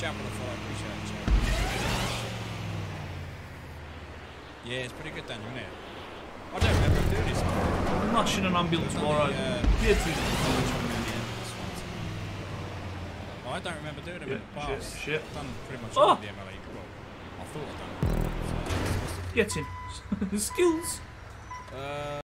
chapel for the follow. Appreciate it, chat. Yeah, it's pretty good, Daniel, isn't it? I don't remember him doing this. I'm not an ambulance, It's on alright. uh, Yeah, I don't remember doing it Yeah, in the past. shit, shit. I've done pretty much oh! all oh. the MLA. Well, I thought I'd done it. So, Get in. Skills. uh,